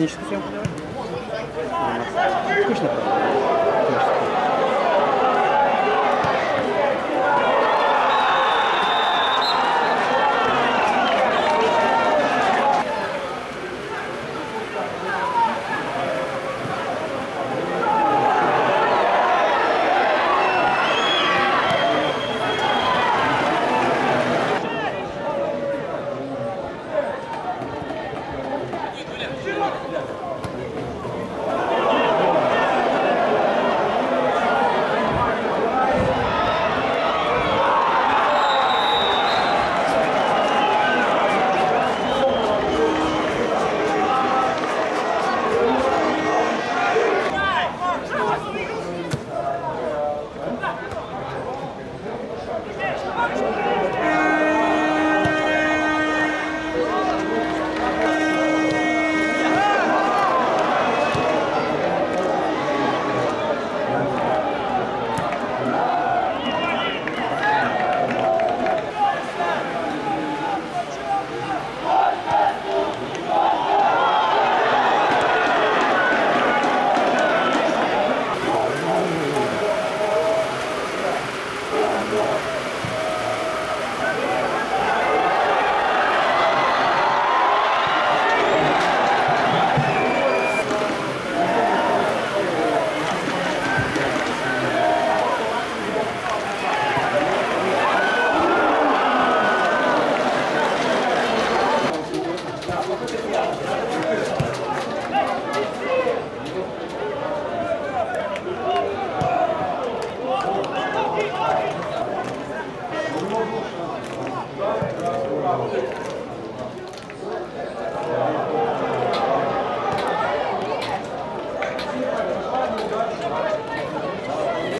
техническую съемку давай. Скучно. Скучно. やった!